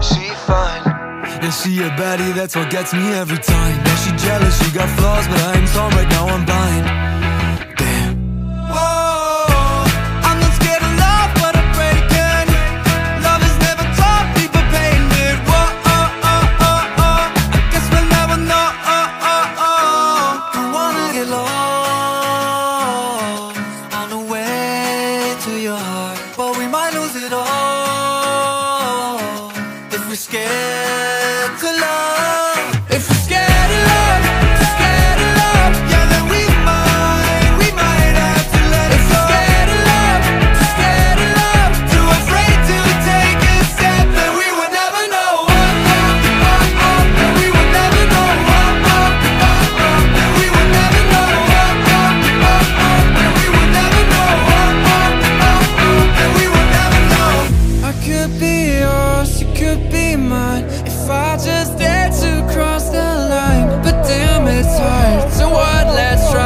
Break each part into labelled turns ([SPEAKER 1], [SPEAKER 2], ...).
[SPEAKER 1] she fine.
[SPEAKER 2] Yeah, she a baddie, that's what gets me every time. Yeah, she jealous, she got flaws, but I ain't torn right now, I'm blind. Damn. Whoa, I'm not scared of love, but I'm breaking. Love is never taught, people it. Whoa, oh, oh, oh, oh. I guess we'll never know. Oh, oh, oh. Don't wanna get lost on the way to your heart, but we might lose it all we're scared to love. Could be mine If I just dare to cross the line. But damn, it's hard, so what, let's try.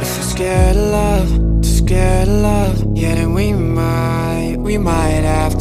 [SPEAKER 2] If you're scared of love, too scared of love. Yeah, then we might, we might have